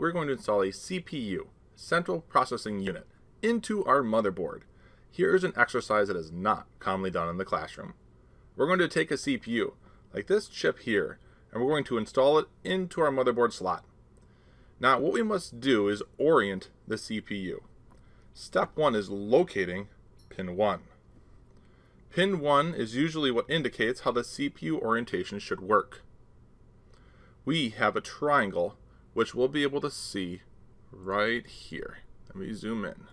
we're going to install a CPU, Central Processing Unit, into our motherboard. Here is an exercise that is not commonly done in the classroom. We're going to take a CPU, like this chip here, and we're going to install it into our motherboard slot. Now what we must do is orient the CPU. Step 1 is locating pin 1. Pin 1 is usually what indicates how the CPU orientation should work. We have a triangle which we'll be able to see right here. Let me zoom in.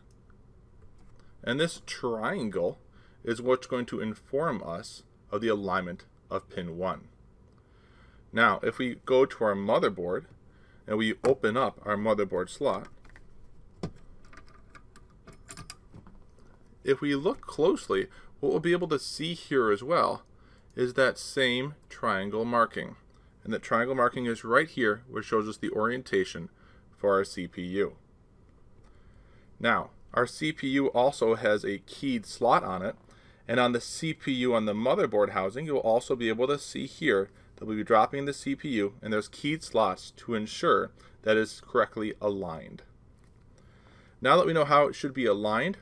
And this triangle is what's going to inform us of the alignment of pin 1. Now, if we go to our motherboard and we open up our motherboard slot, if we look closely, what we'll be able to see here as well is that same triangle marking. And that triangle marking is right here, which shows us the orientation for our CPU. Now, our CPU also has a keyed slot on it, and on the CPU on the motherboard housing, you'll also be able to see here that we'll be dropping the CPU, and there's keyed slots to ensure that it's correctly aligned. Now that we know how it should be aligned,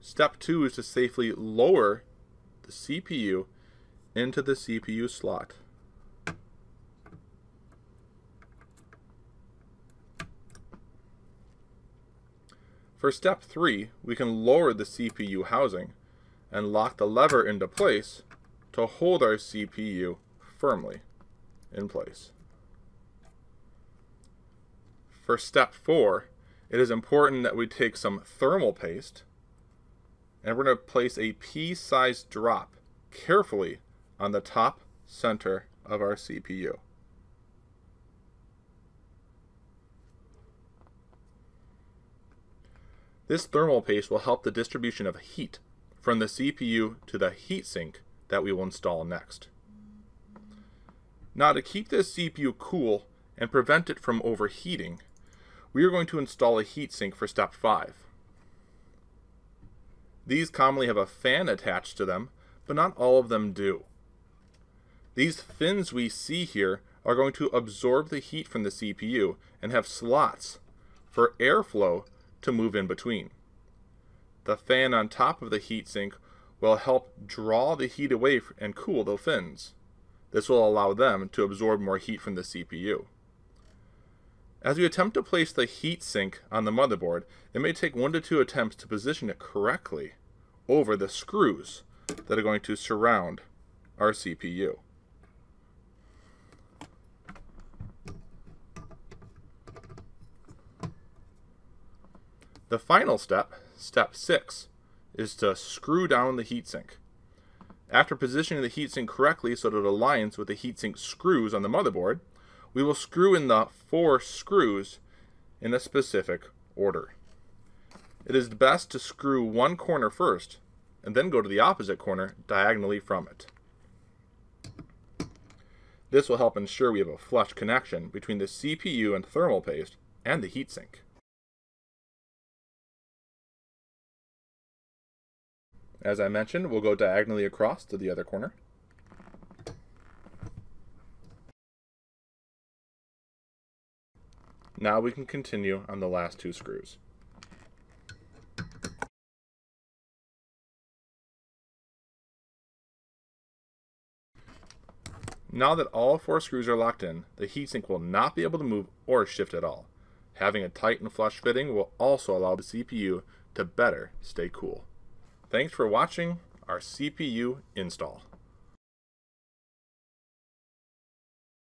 step two is to safely lower the CPU into the CPU slot. For step 3, we can lower the CPU housing and lock the lever into place to hold our CPU firmly in place. For step 4, it is important that we take some thermal paste and we're going to place a pea-sized drop carefully on the top center of our CPU. This thermal paste will help the distribution of heat from the CPU to the heatsink that we will install next. Now to keep this CPU cool and prevent it from overheating, we are going to install a heatsink for step 5. These commonly have a fan attached to them, but not all of them do. These fins we see here are going to absorb the heat from the CPU and have slots for airflow to move in between. The fan on top of the heatsink will help draw the heat away and cool the fins. This will allow them to absorb more heat from the CPU. As we attempt to place the heatsink on the motherboard, it may take one to two attempts to position it correctly over the screws that are going to surround our CPU. The final step, step 6, is to screw down the heatsink. After positioning the heatsink correctly so that it aligns with the heatsink screws on the motherboard, we will screw in the four screws in a specific order. It is best to screw one corner first and then go to the opposite corner diagonally from it. This will help ensure we have a flush connection between the CPU and thermal paste and the heatsink. As I mentioned, we'll go diagonally across to the other corner. Now we can continue on the last two screws. Now that all four screws are locked in, the heatsink will not be able to move or shift at all. Having a tight and flush fitting will also allow the CPU to better stay cool. Thanks for watching our CPU install.